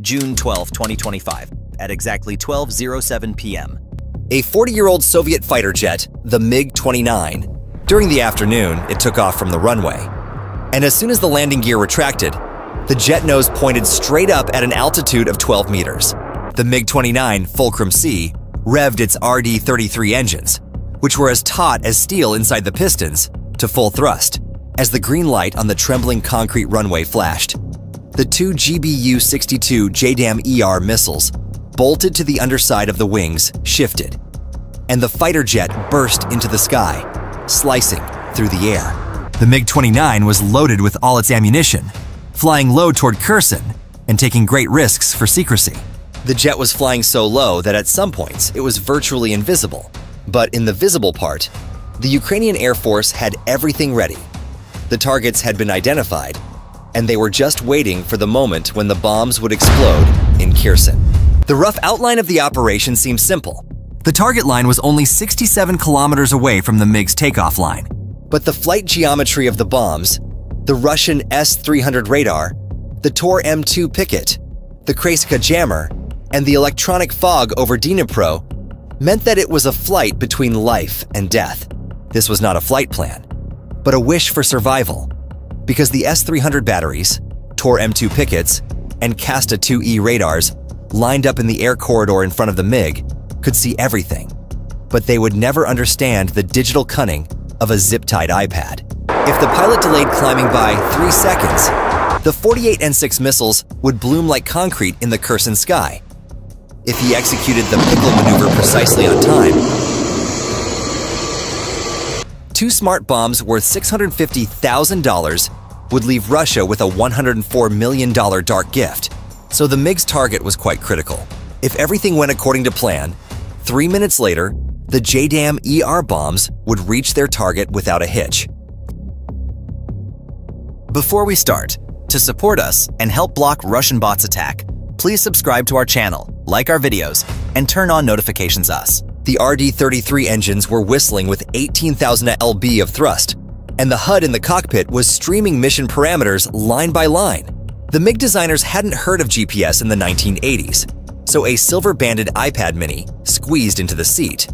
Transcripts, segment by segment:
June 12, 2025, at exactly 12.07 p.m. A 40-year-old Soviet fighter jet, the MiG-29. During the afternoon, it took off from the runway. And as soon as the landing gear retracted, the jet nose pointed straight up at an altitude of 12 meters. The MiG-29 Fulcrum C revved its RD-33 engines, which were as taut as steel inside the pistons, to full thrust, as the green light on the trembling concrete runway flashed. The two GBU-62 JDAM-ER missiles bolted to the underside of the wings shifted, and the fighter jet burst into the sky, slicing through the air. The MiG-29 was loaded with all its ammunition, flying low toward Kherson and taking great risks for secrecy. The jet was flying so low that at some points it was virtually invisible, but in the visible part, the Ukrainian Air Force had everything ready. The targets had been identified, and they were just waiting for the moment when the bombs would explode in Kherson. The rough outline of the operation seemed simple. The target line was only 67 kilometers away from the MiG's takeoff line. But the flight geometry of the bombs, the Russian S-300 radar, the Tor M2 picket, the Krasukha jammer, and the electronic fog over Dnipro meant that it was a flight between life and death. This was not a flight plan, but a wish for survival, because the S-300 batteries, Tor M2 pickets, and Kasta 2E radars lined up in the air corridor in front of the MiG could see everything, but they would never understand the digital cunning of a zip-tied iPad. If the pilot delayed climbing by three seconds, the 48 N6 missiles would bloom like concrete in the Kherson sky, if he executed the pickle maneuver precisely on time. Two smart bombs worth $650,000 would leave Russia with a $104 million dark gift, so the MiG's target was quite critical. If everything went according to plan, three minutes later, the JDAM ER bombs would reach their target without a hitch. Before we start, to support us and help block Russian bots attack, please subscribe to our channel, like our videos, and turn on notifications us. The RD-33 engines were whistling with 18,000 lb of thrust, and the HUD in the cockpit was streaming mission parameters line by line. The MiG designers hadn't heard of GPS in the 1980s, so a silver-banded iPad mini, squeezed into the seat,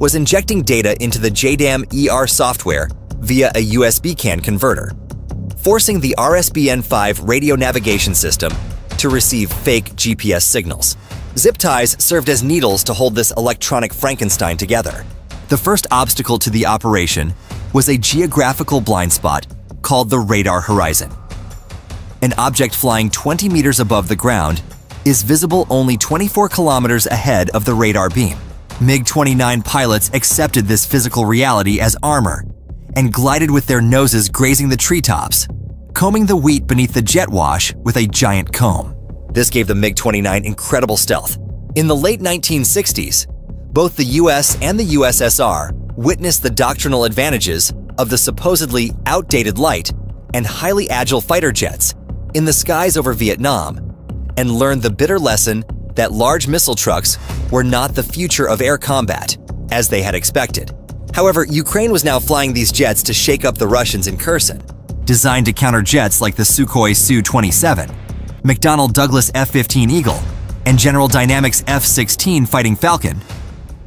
was injecting data into the JDAM ER software via a USB CAN converter, forcing the RSBN5 radio navigation system to receive fake GPS signals. Zip ties served as needles to hold this electronic Frankenstein together. The first obstacle to the operation was a geographical blind spot called the radar horizon. An object flying 20 meters above the ground is visible only 24 kilometers ahead of the radar beam. MiG-29 pilots accepted this physical reality as armor and glided with their noses grazing the treetops, combing the wheat beneath the jet wash with a giant comb. This gave the MiG-29 incredible stealth. In the late 1960s, both the US and the USSR witnessed the doctrinal advantages of the supposedly outdated light and highly agile fighter jets in the skies over Vietnam and learned the bitter lesson that large missile trucks were not the future of air combat, as they had expected. However, Ukraine was now flying these jets to shake up the Russians in Kherson, designed to counter jets like the Sukhoi Su-27, McDonnell Douglas F-15 Eagle, and General Dynamics F-16 Fighting Falcon.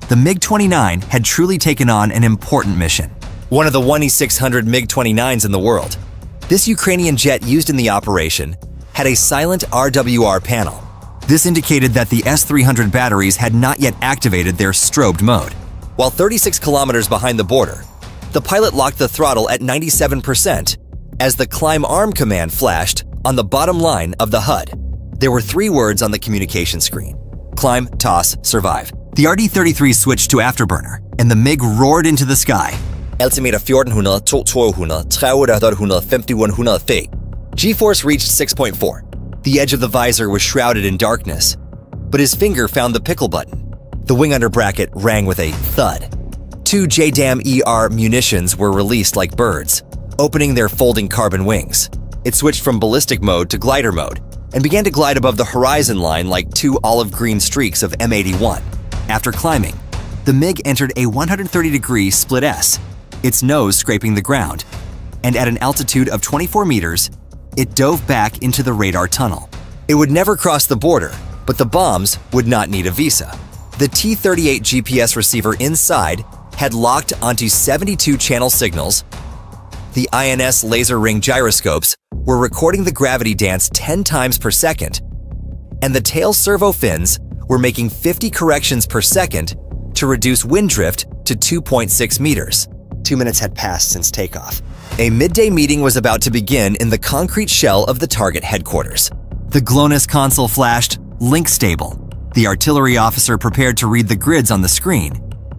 The MiG-29 had truly taken on an important mission. One of the 1E600 MiG-29s in the world, this Ukrainian jet used in the operation had a silent RWR panel. This indicated that the S-300 batteries had not yet activated their strobed mode. While 36 kilometers behind the border, the pilot locked the throttle at 97% as the climb arm command flashed on the bottom line of the HUD. There were three words on the communication screen. Climb, toss, survive. The RD-33 switched to afterburner, and the MiG roared into the sky. Altimeter 1400, 2200, 300, 5100 feet. G-force reached 6.4. The edge of the visor was shrouded in darkness, but his finger found the pickle button. The wing under bracket rang with a thud. Two JDAM ER munitions were released like birds, opening their folding carbon wings. It switched from ballistic mode to glider mode and began to glide above the horizon line like two olive green streaks of M81. After climbing, the MiG entered a 130 degree split S, its nose scraping the ground, and at an altitude of 24 meters, it dove back into the radar tunnel. It would never cross the border, but the bombs would not need a visa. The T 38 GPS receiver inside had locked onto 72 channel signals. The INS laser ring gyroscopes were recording the gravity dance 10 times per second, and the tail servo fins were making 50 corrections per second to reduce wind drift to 2.6 meters. Two minutes had passed since takeoff. A midday meeting was about to begin in the concrete shell of the target headquarters. The GLONASS console flashed, Link Stable. The artillery officer prepared to read the grids on the screen,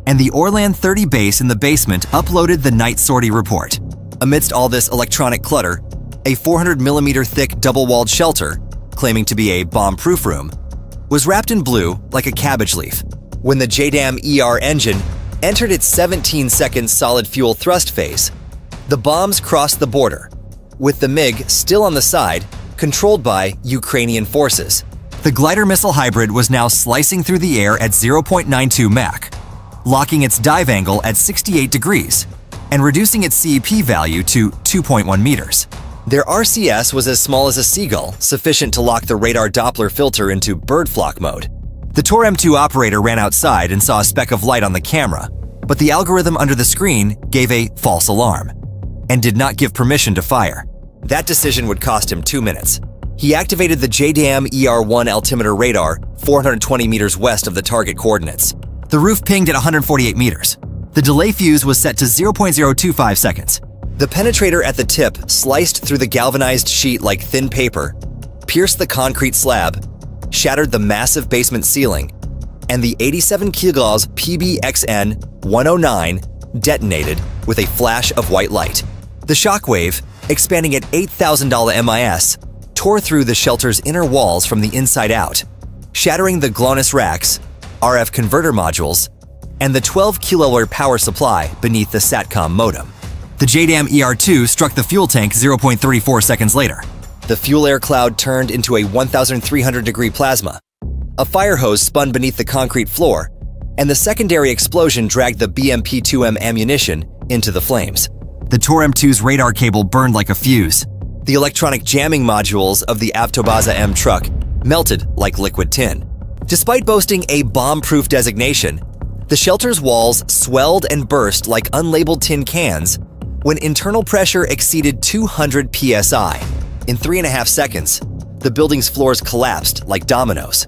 and the Orlan 30 base in the basement uploaded the night sortie report. Amidst all this electronic clutter, a 400 millimeter thick double-walled shelter, claiming to be a bomb-proof room, was wrapped in blue like a cabbage leaf. When the JDAM ER engine entered its 17-second solid fuel thrust phase, the bombs crossed the border, with the MiG still on the side, controlled by Ukrainian forces. The glider missile hybrid was now slicing through the air at 0.92 Mach, locking its dive angle at 68 degrees, and reducing its CEP value to 2.1 meters. Their RCS was as small as a seagull, sufficient to lock the radar Doppler filter into bird flock mode. The Tor M2 operator ran outside and saw a speck of light on the camera, but the algorithm under the screen gave a false alarm and did not give permission to fire. That decision would cost him two minutes. He activated the JDAM ER1 altimeter radar 420 meters west of the target coordinates. The roof pinged at 148 meters. The delay fuse was set to 0.025 seconds. The penetrator at the tip sliced through the galvanized sheet like thin paper, pierced the concrete slab, shattered the massive basement ceiling, and the 87 kilogauss PBXN 109 detonated with a flash of white light. The shockwave, expanding at $8,000 MIS, tore through the shelter's inner walls from the inside out, shattering the GLONASS racks, RF converter modules, and the 12 kilowatts power supply beneath the SATCOM modem. The JDAM ER2 struck the fuel tank 0.34 seconds later. The fuel air cloud turned into a 1,300 degree plasma. A fire hose spun beneath the concrete floor, and the secondary explosion dragged the BMP 2M ammunition into the flames. The Tor M2's radar cable burned like a fuse. The electronic jamming modules of the Avtobaza M truck melted like liquid tin. Despite boasting a bomb-proof designation, the shelter's walls swelled and burst like unlabeled tin cans when internal pressure exceeded 200 psi. In three and a half seconds, the building's floors collapsed like dominoes,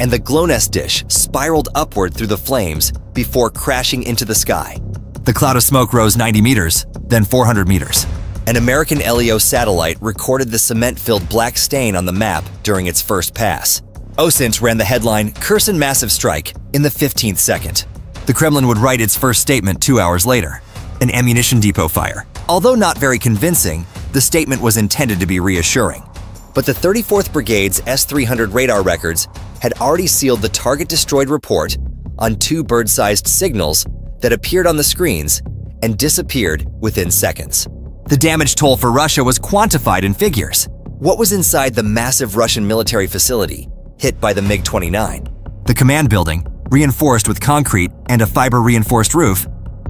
and the GLONASS dish spiraled upward through the flames before crashing into the sky. The cloud of smoke rose 90 meters, then 400 meters. An American LEO satellite recorded the cement-filled black stain on the map during its first pass. OSINT ran the headline Kherson Massive Strike in the 15th second. The Kremlin would write its first statement two hours later an ammunition depot fire. Although not very convincing, the statement was intended to be reassuring. But the 34th Brigade's S 300 radar records had already sealed the target destroyed report on two bird sized signals that appeared on the screens and disappeared within seconds. The damage toll for Russia was quantified in figures. What was inside the massive Russian military facility hit by the MiG 29? The command building, reinforced with concrete and a fiber reinforced roof,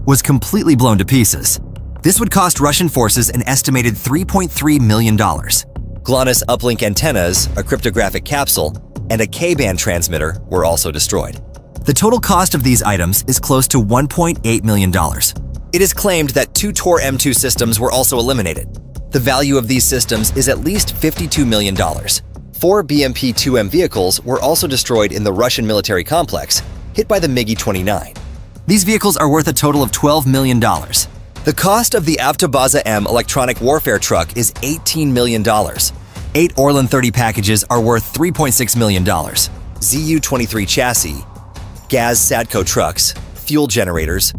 was completely blown to pieces. This would cost Russian forces an estimated $3.3 million. GLONASS uplink antennas, a cryptographic capsule, and a K-band transmitter were also destroyed. The total cost of these items is close to $1.8 million. It is claimed that two Tor M2 systems were also eliminated. The value of these systems is at least $52 million. Four BMP-2M vehicles were also destroyed in the Russian military complex, hit by the MiG-29. These vehicles are worth a total of $12 million. The cost of the Avtobaza M electronic warfare truck is $18 million. Eight Orlan 30 packages are worth $3.6 million. ZU-23 chassis, Gaz Sadko trucks, fuel generators,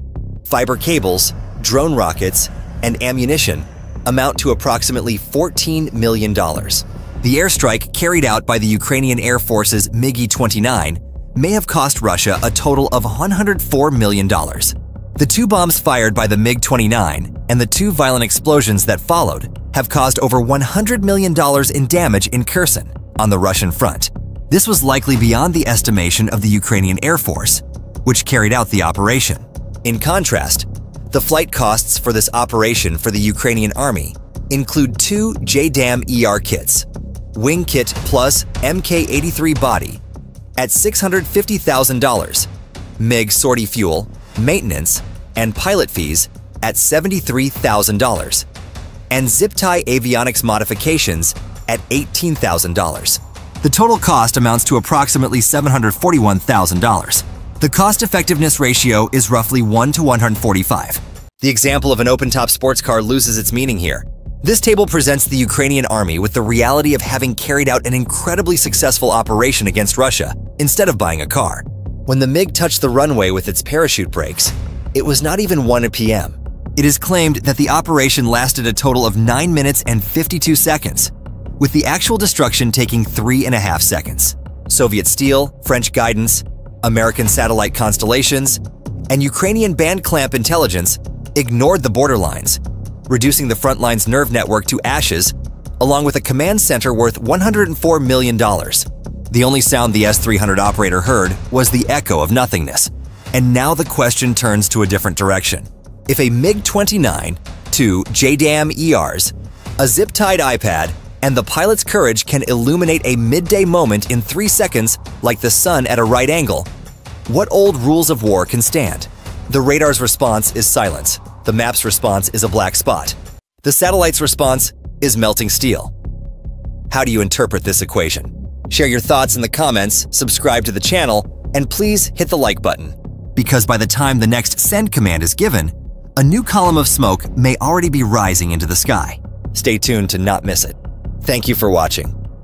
fiber cables, drone rockets, and ammunition amount to approximately $14 million. The airstrike carried out by the Ukrainian Air Force's MiG-29 may have cost Russia a total of $104 million. The two bombs fired by the MiG-29 and the two violent explosions that followed have caused over $100 million in damage in Kherson on the Russian front. This was likely beyond the estimation of the Ukrainian Air Force, which carried out the operation. In contrast, the flight costs for this operation for the Ukrainian Army include two JDAM ER kits, wing kit plus Mk-83 body at $650,000, MiG sortie fuel, maintenance, and pilot fees at $73,000, and zip tie avionics modifications at $18,000. The total cost amounts to approximately $741,000. The cost effectiveness ratio is roughly 1 to 145. The example of an open top sports car loses its meaning here. This table presents the Ukrainian army with the reality of having carried out an incredibly successful operation against Russia instead of buying a car. When the MiG touched the runway with its parachute brakes, it was not even 1 p.m. It is claimed that the operation lasted a total of 9 minutes and 52 seconds, with the actual destruction taking 3.5 seconds. Soviet steel, French guidance, American satellite constellations, and Ukrainian band clamp intelligence ignored the borderlines, reducing the front line's nerve network to ashes, along with a command center worth $104 million. The only sound the S-300 operator heard was the echo of nothingness. And now the question turns to a different direction. If a MiG-29, two JDAM ERs, a zip-tied iPad, and the pilot's courage can illuminate a midday moment in three seconds like the sun at a right angle, what old rules of war can stand? The radar's response is silence. The map's response is a black spot. The satellite's response is melting steel. How do you interpret this equation? Share your thoughts in the comments, subscribe to the channel, and please hit the like button. Because by the time the next send command is given, a new column of smoke may already be rising into the sky. Stay tuned to not miss it. Thank you for watching.